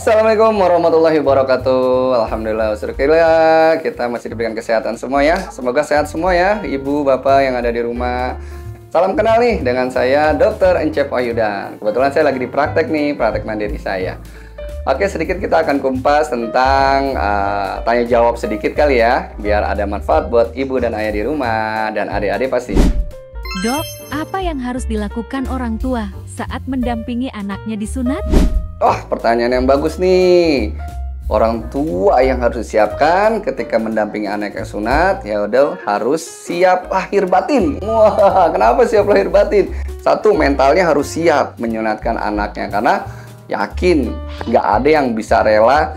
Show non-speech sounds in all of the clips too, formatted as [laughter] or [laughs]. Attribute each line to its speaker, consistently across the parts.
Speaker 1: Assalamualaikum warahmatullahi wabarakatuh. Alhamdulillah Alhamdulillah Kita masih diberikan kesehatan semua ya. Semoga sehat semua ya Ibu, bapak yang ada di rumah. Salam kenal nih dengan saya Dr. Encep Ayudan Kebetulan saya lagi di praktek nih Praktek mandiri saya. Oke sedikit kita akan kumpas tentang uh, Tanya jawab sedikit kali ya Biar ada manfaat buat ibu dan ayah di rumah Dan adik-adik pasti.
Speaker 2: Dok, apa yang harus dilakukan orang tua saat mendampingi anaknya disunat?
Speaker 1: Oh, pertanyaan yang bagus nih. Orang tua yang harus disiapkan ketika mendampingi anak yang sunat, ya udah harus siap lahir batin. Wah, kenapa siap lahir batin? Satu, mentalnya harus siap menyunatkan anaknya karena yakin nggak ada yang bisa rela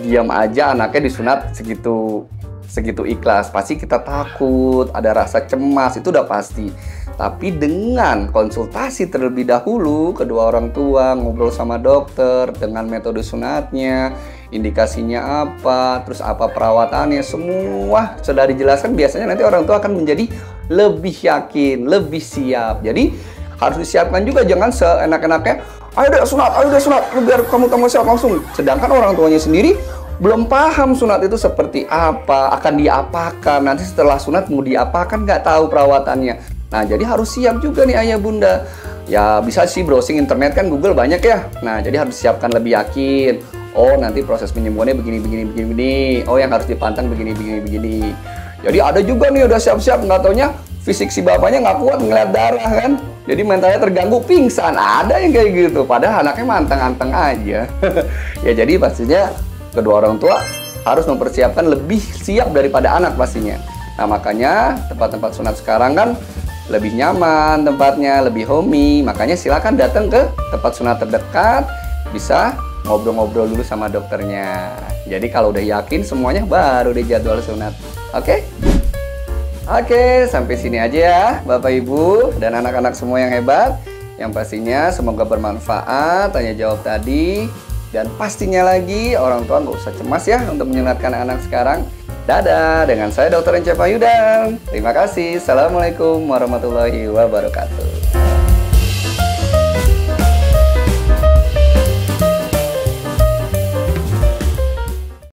Speaker 1: diam aja anaknya disunat segitu segitu ikhlas. Pasti kita takut, ada rasa cemas, itu udah pasti. Tapi dengan konsultasi terlebih dahulu, kedua orang tua ngobrol sama dokter dengan metode sunatnya, indikasinya apa, terus apa perawatannya, semua sudah dijelaskan. Biasanya nanti orang tua akan menjadi lebih yakin, lebih siap. Jadi harus disiapkan juga, jangan seenak-enaknya, ayo deh sunat, ayo deh sunat, biar kamu kamu siap langsung. Sedangkan orang tuanya sendiri belum paham sunat itu seperti apa, akan diapakan, nanti setelah sunat mau diapakan nggak tahu perawatannya. Nah, jadi harus siap juga nih ayah bunda. Ya bisa sih browsing internet kan Google banyak ya. Nah, jadi harus siapkan lebih yakin. Oh, nanti proses penyembuhannya begini, begini, begini, begini. Oh, yang harus dipantang begini, begini, begini. Jadi ada juga nih udah siap-siap, nggak taunya fisik si bapaknya nggak kuat ngeliat darah kan. Jadi mentalnya terganggu, pingsan. Ada yang kayak gitu. Padahal anaknya manteng-anteng aja. [laughs] ya jadi pastinya kedua orang tua harus mempersiapkan lebih siap daripada anak pastinya. Nah makanya tempat-tempat sunat sekarang kan lebih nyaman tempatnya, lebih homey. Makanya silakan datang ke tempat sunat terdekat, bisa ngobrol-ngobrol dulu sama dokternya. Jadi kalau udah yakin semuanya baru deh jadwal sunat. Oke? Okay? Oke, sampai sini aja ya Bapak Ibu dan anak-anak semua yang hebat. Yang pastinya semoga bermanfaat tanya jawab tadi. Dan pastinya lagi orang tua nggak usah cemas ya untuk menyunatkan anak sekarang. Dadah, dengan saya Dr. Encep Ayudan. Terima kasih. Assalamualaikum warahmatullahi wabarakatuh.